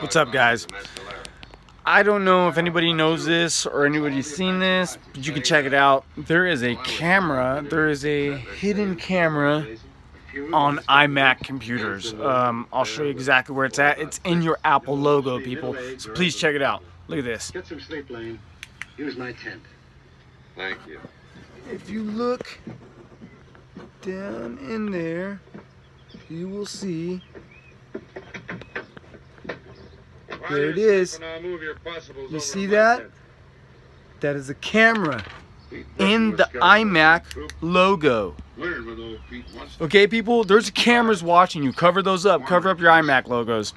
What's up, guys? I don't know if anybody knows this or anybody's seen this, but you can check it out. There is a camera, there is a hidden camera on iMac computers. Um, I'll show you exactly where it's at. It's in your Apple logo, people. So please check it out. Look at this. Get some sleep, Lane. Use my tent. Thank you. If you look down in there, you will see There it is. You see that? That is a camera in the iMac logo. Okay, people, there's cameras watching you. Cover those up. Cover up your iMac logos.